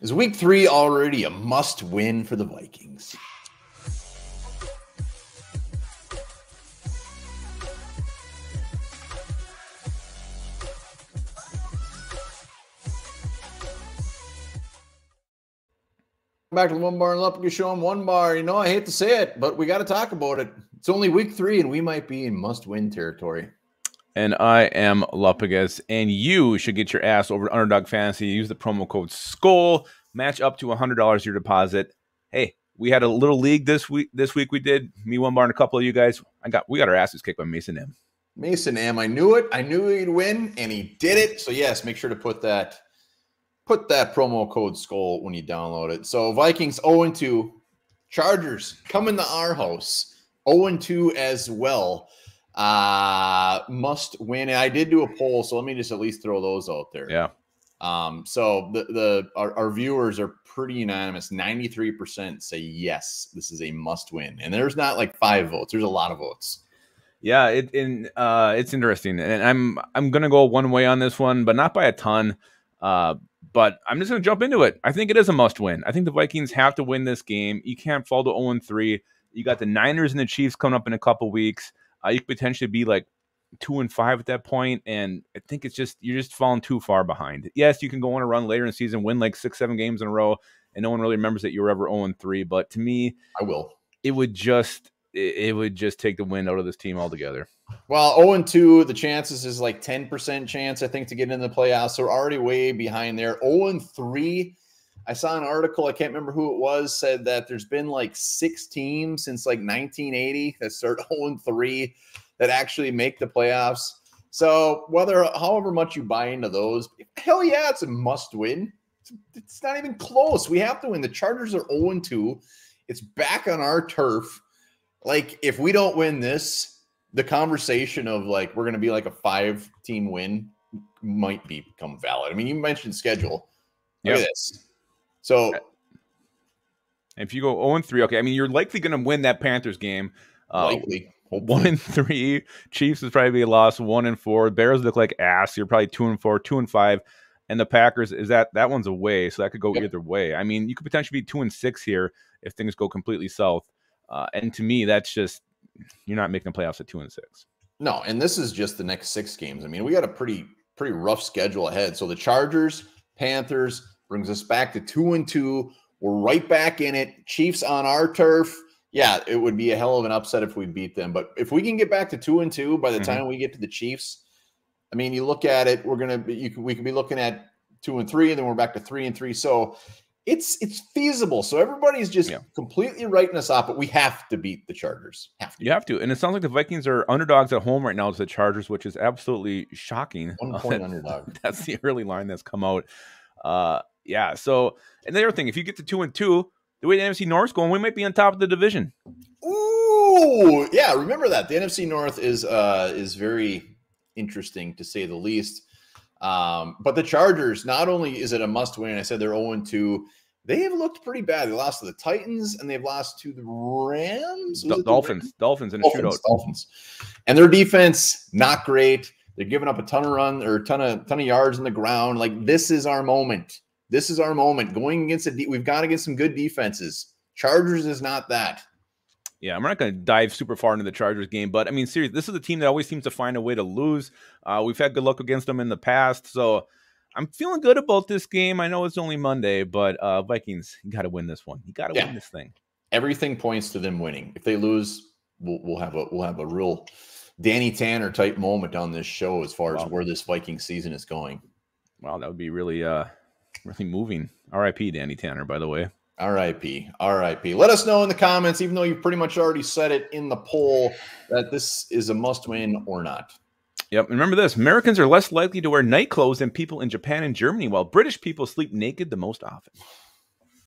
Is week three already a must win for the Vikings? Back to the one bar and Lupagus show him one bar. You know, I hate to say it, but we got to talk about it. It's only week three, and we might be in must win territory. And I am Lupagus, and you should get your ass over to Underdog Fantasy. Use the promo code SKOL. Match up to $100 your deposit. Hey, we had a little league this week. This week we did me one bar and a couple of you guys. I got we got our asses kicked by Mason M. Mason M. I knew it. I knew he'd win, and he did it. So yes, make sure to put that put that promo code SKOL when you download it. So Vikings 0 2, Chargers coming to our house 0 2 as well. Uh must win. And I did do a poll, so let me just at least throw those out there. Yeah. Um, so the the our, our viewers are pretty unanimous. 93% say yes, this is a must win. And there's not like five votes, there's a lot of votes. Yeah, it in uh it's interesting. And I'm I'm gonna go one way on this one, but not by a ton. Uh but I'm just going to jump into it. I think it is a must win. I think the Vikings have to win this game. You can't fall to 0 3. You got the Niners and the Chiefs coming up in a couple weeks. Uh, you could potentially be like two and five at that point, and I think it's just you're just falling too far behind. Yes, you can go on a run later in the season, win like six, seven games in a row, and no one really remembers that you were ever 0 3. But to me, I will. It would just it, would just take the wind out of this team altogether. Well, 0 2, the chances is like 10% chance, I think, to get into the playoffs. So we're already way behind there. 0 3. I saw an article, I can't remember who it was, said that there's been like six teams since like 1980 that start 0 3 that actually make the playoffs. So whether however much you buy into those, hell yeah, it's a must win. It's, it's not even close. We have to win. The Chargers are 0 2. It's back on our turf. Like, if we don't win this, the conversation of like we're going to be like a five team win might become valid. I mean, you mentioned schedule. Look yep. at this. So if you go 0 and 3, okay, I mean, you're likely going to win that Panthers game. Uh, likely. Hopefully. One and three. Chiefs is probably a loss. One and four. Bears look like ass. You're probably two and four, two and five. And the Packers is that that one's away, so that could go yep. either way. I mean, you could potentially be two and six here if things go completely south. Uh, and to me, that's just you're not making the playoffs at two and six. No, and this is just the next six games. I mean, we got a pretty pretty rough schedule ahead. So the Chargers, Panthers brings us back to two and two. We're right back in it. Chiefs on our turf. Yeah, it would be a hell of an upset if we beat them. But if we can get back to two and two by the mm-hmm. time we get to the Chiefs, I mean, you look at it, we're gonna be, you can, we could be looking at two and three, and then we're back to three and three. So it's it's feasible. So everybody's just yeah. completely writing us off, but we have to beat the Chargers. Have to. You have to. And it sounds like the Vikings are underdogs at home right now to the Chargers, which is absolutely shocking. One point underdog. That's the early line that's come out. Uh yeah. So and the other thing, if you get to two and two, the way the NFC North's going, we might be on top of the division. Ooh, yeah. Remember that. The NFC North is uh is very interesting to say the least. Um, but the Chargers, not only is it a must win, I said they're 0 2, they have looked pretty bad. They lost to the Titans and they've lost to the Rams. Dolphins, Rams? Dolphins in a Dolphins, shootout. Dolphins. And their defense, not great. They're giving up a ton of run or a ton of ton of yards on the ground. Like this is our moment. This is our moment. Going against a de- we've got to get some good defenses. Chargers is not that. Yeah, I'm not going to dive super far into the Chargers game, but I mean, seriously, this is a team that always seems to find a way to lose. Uh, we've had good luck against them in the past, so I'm feeling good about this game. I know it's only Monday, but uh, Vikings, you got to win this one. You got to yeah. win this thing. Everything points to them winning. If they lose, we'll, we'll have a we'll have a real Danny Tanner type moment on this show as far wow. as where this Viking season is going. Wow, that would be really uh really moving. R.I.P. Danny Tanner, by the way. RIP. RIP. Let us know in the comments, even though you pretty much already said it in the poll, that this is a must win or not. Yep. And remember this Americans are less likely to wear night clothes than people in Japan and Germany, while British people sleep naked the most often.